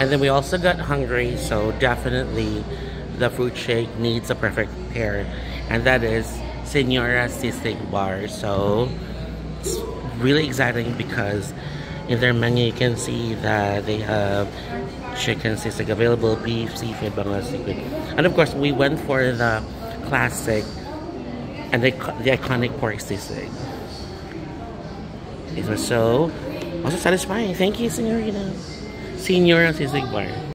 And then we also got hungry, so definitely the fruit shake needs a perfect pair. And that is Senora Sisig Bar. So it's really exciting because in their menu you can see that they have chicken sisig available, beef, seafood, bangus seafood. And of course we went for the classic and the, the iconic pork sisig. It was so also satisfying. Thank you, Senorita. Senora Sisig Bar.